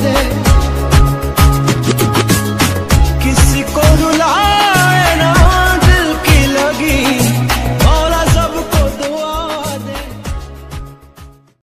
tarde